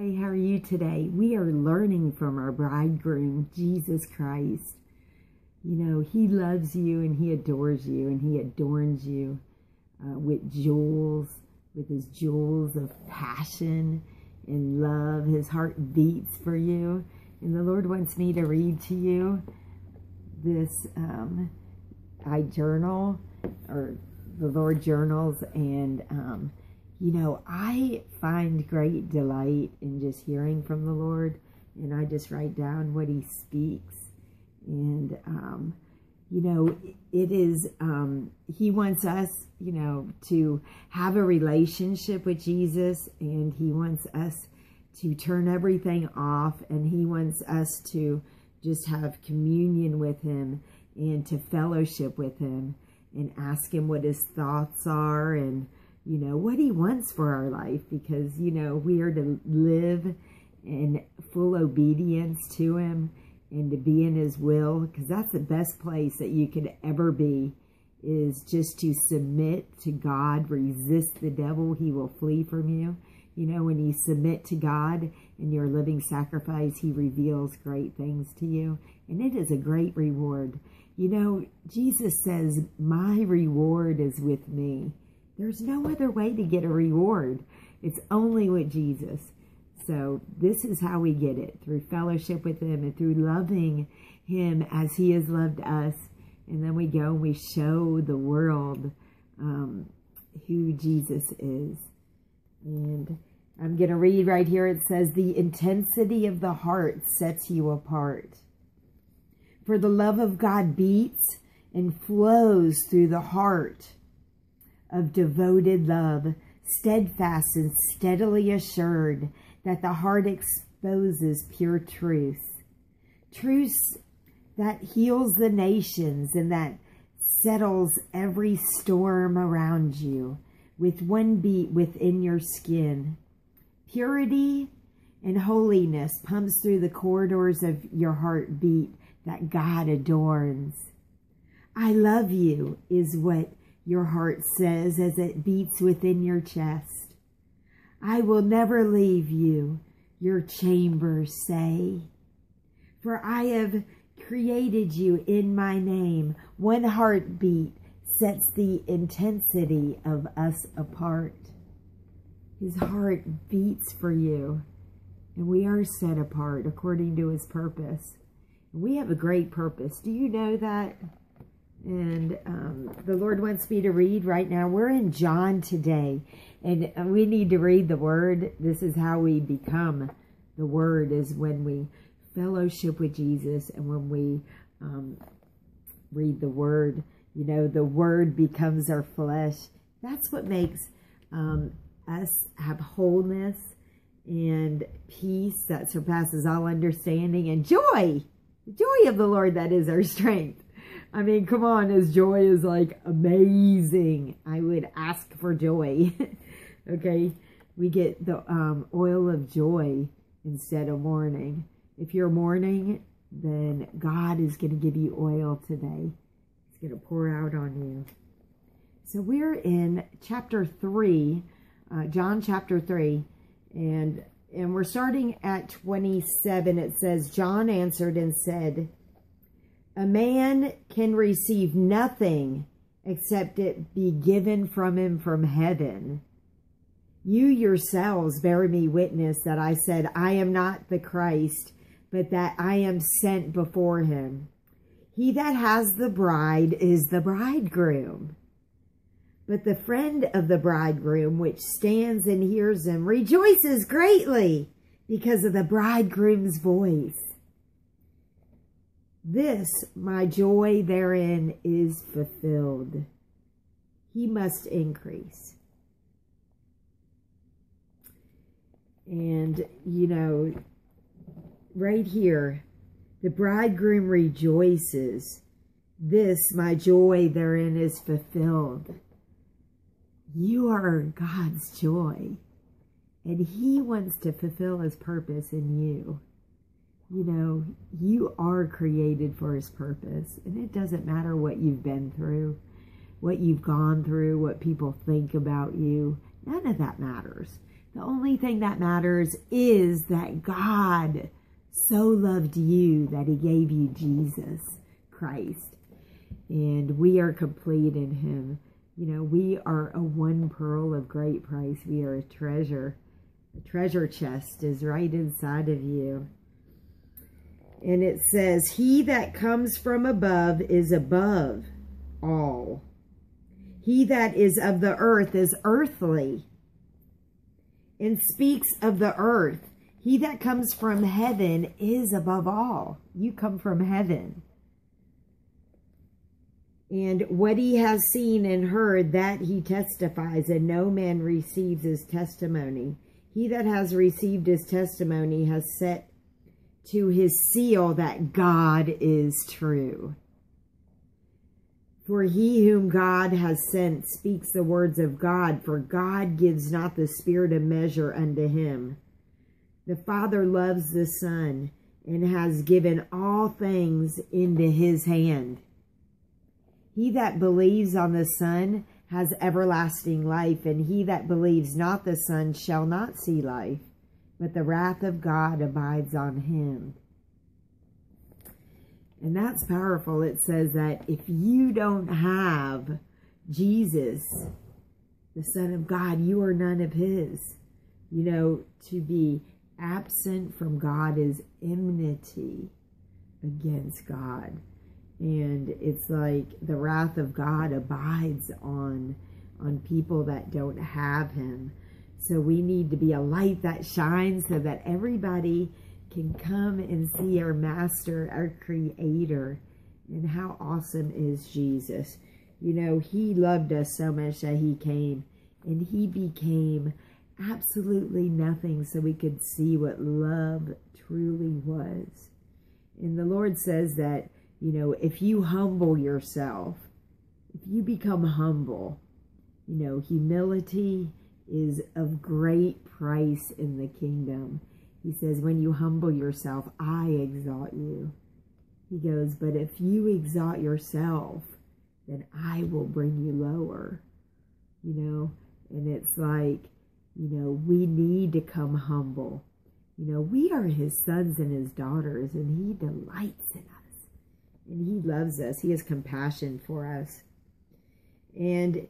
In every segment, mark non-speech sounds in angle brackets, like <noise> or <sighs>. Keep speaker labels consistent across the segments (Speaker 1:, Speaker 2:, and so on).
Speaker 1: Hi, how are you today? We are learning from our bridegroom, Jesus Christ. You know, he loves you and he adores you and he adorns you uh, with jewels, with his jewels of passion and love. His heart beats for you. And the Lord wants me to read to you this um, I journal or the Lord journals and um, you know, I find great delight in just hearing from the Lord, and I just write down what He speaks. And, um, you know, it is, um, He wants us, you know, to have a relationship with Jesus, and He wants us to turn everything off, and He wants us to just have communion with Him and to fellowship with Him and ask Him what His thoughts are and you know, what he wants for our life because, you know, we are to live in full obedience to him and to be in his will because that's the best place that you could ever be is just to submit to God, resist the devil, he will flee from you. You know, when you submit to God in your living sacrifice, he reveals great things to you. And it is a great reward. You know, Jesus says, my reward is with me. There's no other way to get a reward. It's only with Jesus. So this is how we get it, through fellowship with him and through loving him as he has loved us. And then we go and we show the world um, who Jesus is. And I'm going to read right here. It says, the intensity of the heart sets you apart. For the love of God beats and flows through the heart of devoted love, steadfast and steadily assured that the heart exposes pure truth. Truth that heals the nations and that settles every storm around you with one beat within your skin. Purity and holiness pumps through the corridors of your heartbeat that God adorns. I love you is what your heart says as it beats within your chest. I will never leave you, your chambers say. For I have created you in my name. One heartbeat sets the intensity of us apart. His heart beats for you, and we are set apart according to his purpose. We have a great purpose. Do you know that? And um, the Lord wants me to read right now. We're in John today, and we need to read the Word. This is how we become the Word, is when we fellowship with Jesus and when we um, read the Word. You know, the Word becomes our flesh. That's what makes um, us have wholeness and peace that surpasses all understanding and joy. The joy of the Lord that is our strength. I mean, come on, his joy is like amazing. I would ask for joy. <laughs> okay, we get the um, oil of joy instead of mourning. If you're mourning, then God is going to give you oil today. He's going to pour out on you. So we're in chapter 3, uh, John chapter 3, and and we're starting at 27. It says, John answered and said, a man can receive nothing except it be given from him from heaven. You yourselves bear me witness that I said, I am not the Christ, but that I am sent before him. He that has the bride is the bridegroom. But the friend of the bridegroom, which stands and hears him, rejoices greatly because of the bridegroom's voice. This, my joy therein is fulfilled. He must increase. And, you know, right here, the bridegroom rejoices. This, my joy therein is fulfilled. You are God's joy. And he wants to fulfill his purpose in you you know, you are created for his purpose. And it doesn't matter what you've been through, what you've gone through, what people think about you. None of that matters. The only thing that matters is that God so loved you that he gave you Jesus Christ. And we are complete in him. You know, we are a one pearl of great price. We are a treasure. The treasure chest is right inside of you. And it says, He that comes from above is above all. He that is of the earth is earthly and speaks of the earth. He that comes from heaven is above all. You come from heaven. And what he has seen and heard, that he testifies, and no man receives his testimony. He that has received his testimony has set to his seal that God is true. For he whom God has sent speaks the words of God, for God gives not the spirit of measure unto him. The Father loves the Son and has given all things into his hand. He that believes on the Son has everlasting life, and he that believes not the Son shall not see life, but the wrath of God abides on him. And that's powerful. It says that if you don't have Jesus, the Son of God, you are none of his. You know, to be absent from God is enmity against God. And it's like the wrath of God abides on on people that don't have him. So we need to be a light that shines so that everybody can come and see our master, our creator, and how awesome is Jesus. You know, he loved us so much that he came and he became absolutely nothing so we could see what love truly was. And the Lord says that, you know, if you humble yourself, if you become humble, you know, humility is of great price in the kingdom. He says, when you humble yourself, I exalt you. He goes, but if you exalt yourself, then I will bring you lower. You know, and it's like, you know, we need to come humble. You know, we are his sons and his daughters, and he delights in us. And he loves us. He has compassion for us. And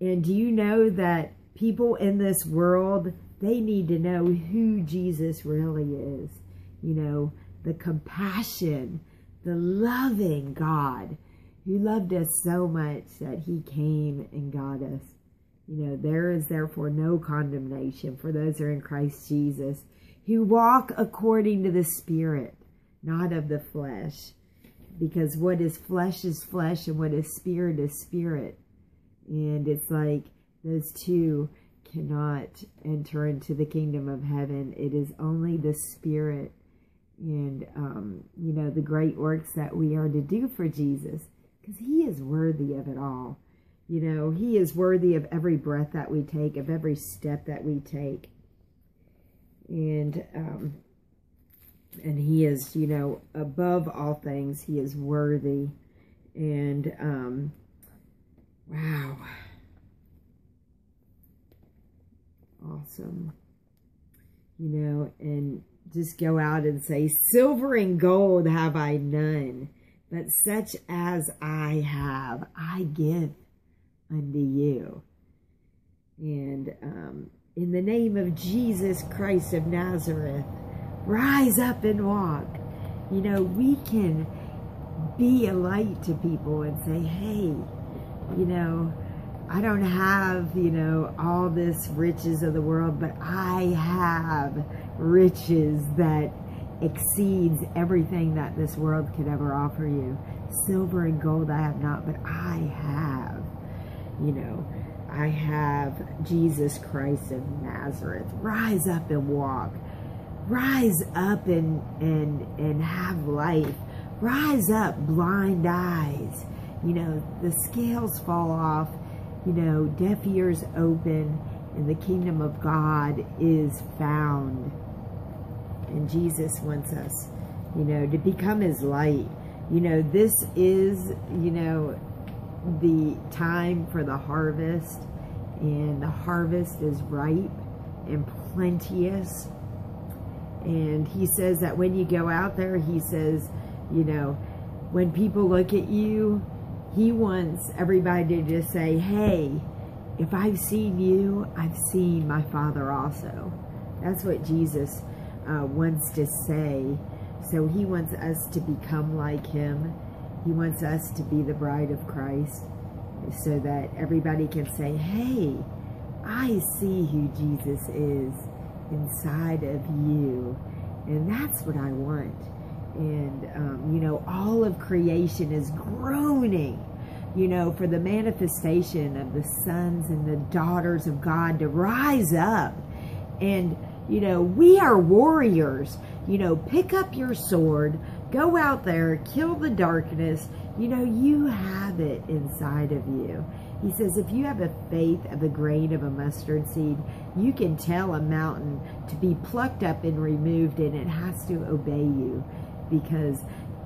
Speaker 1: and do you know that people in this world they need to know who Jesus really is. You know, the compassion, the loving God who loved us so much that he came and got us. You know, there is therefore no condemnation for those who are in Christ Jesus who walk according to the Spirit, not of the flesh. Because what is flesh is flesh and what is spirit is spirit. And it's like those two cannot enter into the kingdom of heaven. It is only the Spirit and, um, you know, the great works that we are to do for Jesus because he is worthy of it all. You know, he is worthy of every breath that we take, of every step that we take. And, um, and he is, you know, above all things, he is worthy. And, um, wow. Awesome. You know, and just go out and say, Silver and gold have I none, but such as I have, I give unto you. And um, in the name of Jesus Christ of Nazareth, rise up and walk. You know, we can be a light to people and say, hey, you know, I don't have, you know, all this riches of the world, but I have riches that exceeds everything that this world could ever offer you. Silver and gold I have not, but I have, you know, I have Jesus Christ of Nazareth. Rise up and walk. Rise up and, and, and have life. Rise up, blind eyes. You know, the scales fall off you know, deaf ears open and the kingdom of God is found. And Jesus wants us, you know, to become his light. You know, this is, you know, the time for the harvest and the harvest is ripe and plenteous. And he says that when you go out there, he says, you know, when people look at you, he wants everybody to just say, hey, if I've seen you, I've seen my Father also. That's what Jesus uh, wants to say. So he wants us to become like him. He wants us to be the bride of Christ so that everybody can say, hey, I see who Jesus is inside of you. And that's what I want. And, um, you know, all of creation is groaning, you know, for the manifestation of the sons and the daughters of God to rise up. And, you know, we are warriors. You know, pick up your sword, go out there, kill the darkness. You know, you have it inside of you. He says, if you have a faith of a grain of a mustard seed, you can tell a mountain to be plucked up and removed, and it has to obey you because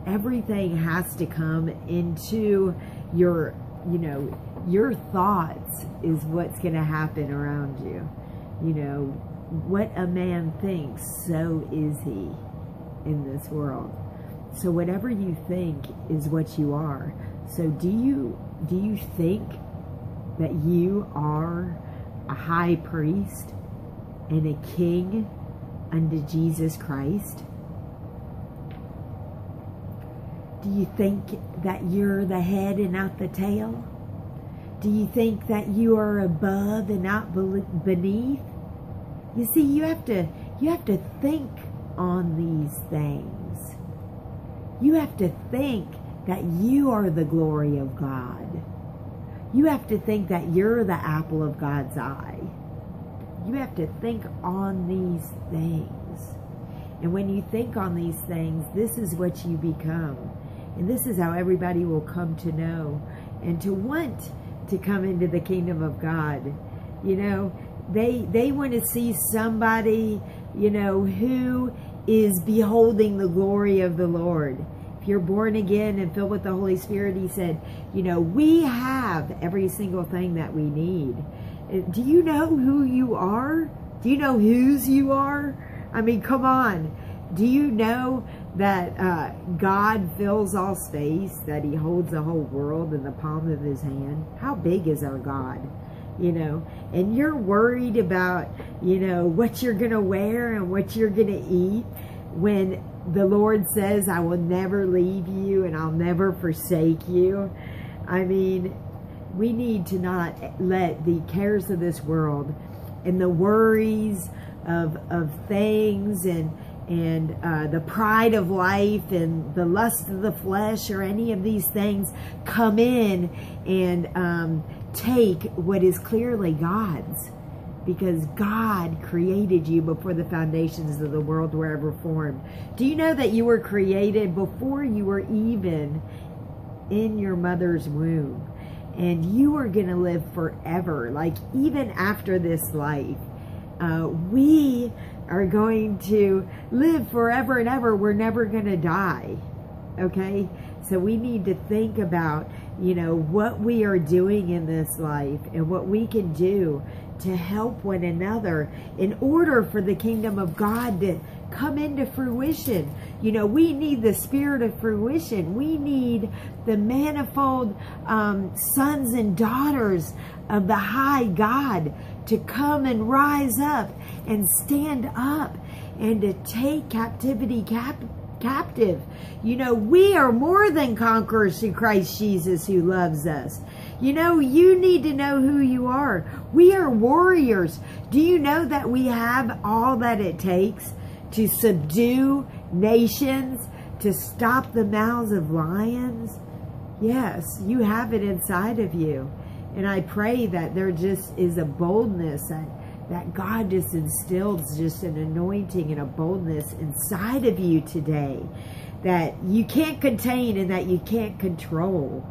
Speaker 1: everything has to come into your, you know, your thoughts is what's going to happen around you. You know, what a man thinks, so is he in this world. So whatever you think is what you are. So do you do you think that you are a high priest and a king unto Jesus Christ? Do you think that you're the head and not the tail? Do you think that you are above and not beneath? You see, you have to you have to think on these things. You have to think that you are the glory of God. You have to think that you're the apple of God's eye. You have to think on these things. And when you think on these things, this is what you become. And this is how everybody will come to know and to want to come into the kingdom of God. You know, they they want to see somebody, you know, who is beholding the glory of the Lord If you're born again and filled with the Holy Spirit, he said, you know, we have every single thing that we need. Uh, do you know who you are? Do you know whose you are? I mean, come on. Do you know that uh, God fills all space, that he holds the whole world in the palm of his hand? How big is our God? You know, and you're worried about, you know, what you're going to wear and what you're going to eat when the Lord says, I will never leave you and I'll never forsake you. I mean, we need to not let the cares of this world and the worries of, of things and, and uh, the pride of life and the lust of the flesh or any of these things come in and um, take what is clearly God's because God created you before the foundations of the world were ever formed. Do you know that you were created before you were even in your mother's womb? And you are going to live forever, like even after this life. Uh, we are going to live forever and ever. We're never going to die. Okay? So we need to think about, you know, what we are doing in this life and what we can do to help one another in order for the kingdom of God to come into fruition. You know, we need the spirit of fruition. We need the manifold um, sons and daughters of the high God to come and rise up and stand up and to take captivity cap captive. You know, we are more than conquerors through Christ Jesus who loves us. You know, you need to know who you are. We are warriors. Do you know that we have all that it takes to subdue nations, to stop the mouths of lions? Yes, you have it inside of you. And I pray that there just is a boldness that, that God just instills just an anointing and a boldness inside of you today that you can't contain and that you can't control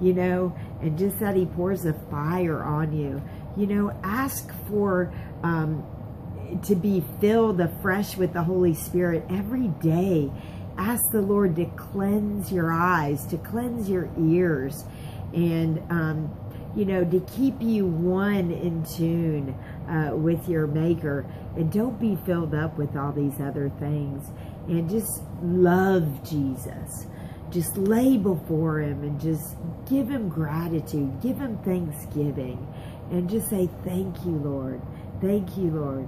Speaker 1: you know, and just that he pours a fire on you. You know, ask for um, to be filled afresh with the Holy Spirit every day. Ask the Lord to cleanse your eyes, to cleanse your ears, and, um, you know, to keep you one in tune uh, with your maker. And don't be filled up with all these other things. And just love Jesus. Just lay before him and just give him gratitude. Give him thanksgiving. And just say thank you Lord. Thank you Lord.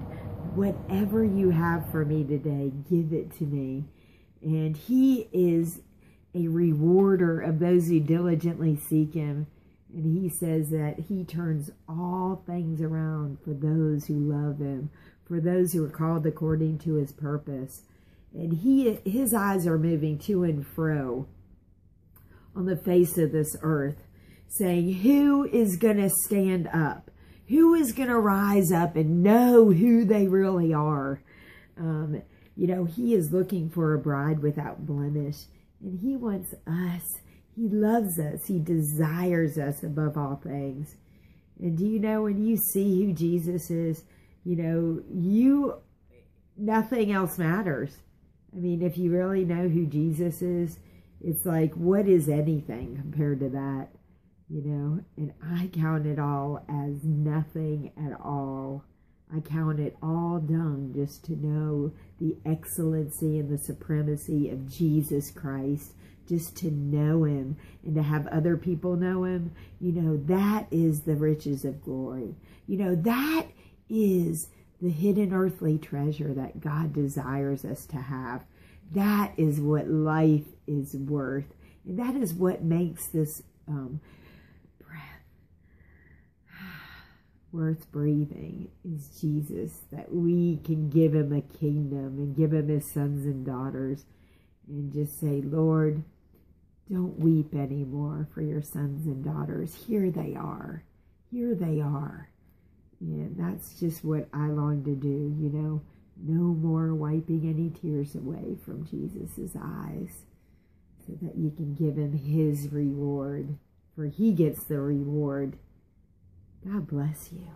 Speaker 1: Whatever you have for me today give it to me. And he is a rewarder of those who diligently seek him and he says that he turns all things around for those who love him, for those who are called according to his purpose. And he his eyes are moving to and fro on the face of this earth, saying, Who is going to stand up? Who is going to rise up and know who they really are? Um, you know, he is looking for a bride without blemish, and he wants us he loves us. He desires us above all things. And do you know when you see who Jesus is, you know, you, nothing else matters. I mean, if you really know who Jesus is, it's like, what is anything compared to that? You know, and I count it all as nothing at all. I count it all dung just to know the excellency and the supremacy of Jesus Christ just to know him and to have other people know him, you know, that is the riches of glory. You know, that is the hidden earthly treasure that God desires us to have. That is what life is worth. And that is what makes this um, breath <sighs> worth breathing is Jesus, that we can give him a kingdom and give him his sons and daughters and just say, Lord, don't weep anymore for your sons and daughters. Here they are. Here they are. And that's just what I long to do, you know. No more wiping any tears away from Jesus' eyes so that you can give him his reward, for he gets the reward. God bless you.